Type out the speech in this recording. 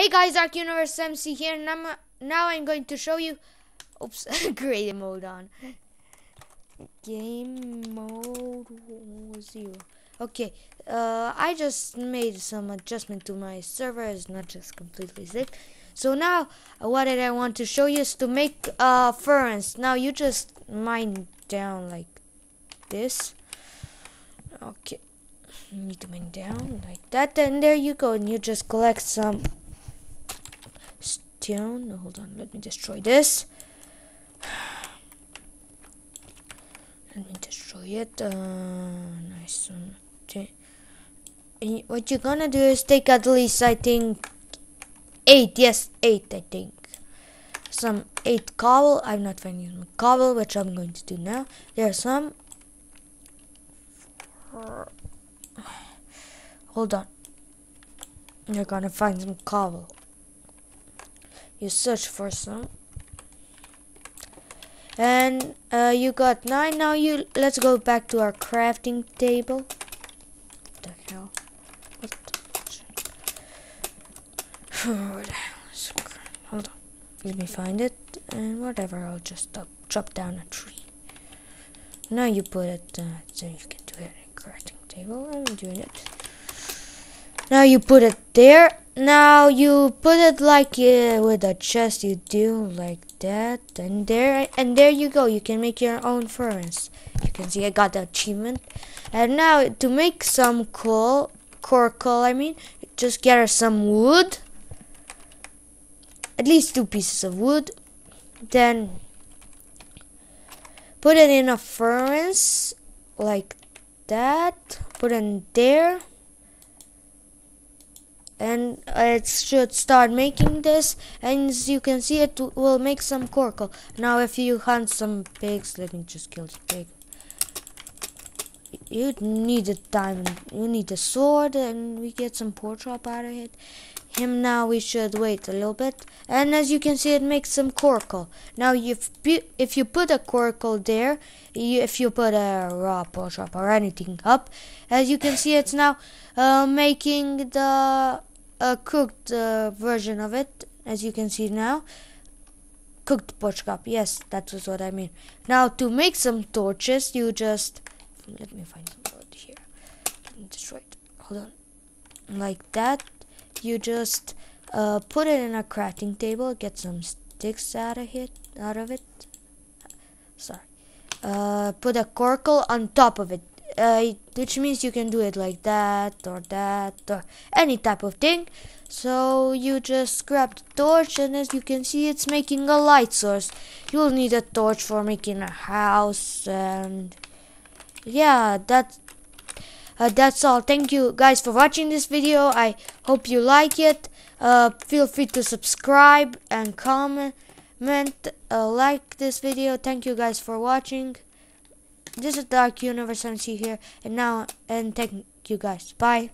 Hey guys, Dark Universe MC here, and I'm, now I'm going to show you. Oops, creative mode on. Game mode zero. Okay, uh, I just made some adjustment to my server. It's not just completely safe. So now, what did I want to show you is to make uh, furnace. Now you just mine down like this. Okay, you need to mine down like that, and there you go. And you just collect some stone. hold on, let me destroy this. Let me destroy it. Uh, nice. Okay. what you're gonna do is take at least, I think, eight. Yes, eight. I think some eight cobble. I'm not finding some cobble, which I'm going to do now. There's some. Hold on. You're gonna find some cobble. You search for some. And uh, you got nine. Now you let's go back to our crafting table. What the hell? What the hold on. Let me find it and whatever. I'll just chop down a tree. Now you put it uh, so you can do it in crafting table. I'm doing it now you put it there. Now you put it like uh, with a chest. You do like that. And there and there you go. You can make your own furnace. You can see I got the achievement. And now to make some coal core coal I mean just gather some wood. At least two pieces of wood. Then put it in a furnace like that. Put it in there and it should start making this and as you can see it will make some charcoal. Now if you hunt some pigs let me just kill the pig. You need a diamond you need a sword and we get some pork chop out of it. Him now we should wait a little bit and as you can see it makes some charcoal. Now if if you put a charcoal there you, if you put a raw pork chop or anything up as you can see it's now uh, making the a cooked uh, version of it, as you can see now. Cooked pork chop, yes, that was what I mean. Now, to make some torches, you just... Let me find some wood here. Destroy it. Hold on. Like that. You just uh, put it in a crafting table, get some sticks out of it. Out of it. Sorry. Uh, put a charcoal on top of it uh, which means you can do it like that or that or any type of thing. So you just grab the torch and as you can see it's making a light source. You'll need a torch for making a house and yeah that uh, that's all. Thank you guys for watching this video. I hope you like it. Uh, feel free to subscribe and comment uh, like this video. Thank you guys for watching this is Dark Universe MC here, and now, and thank you guys. Bye.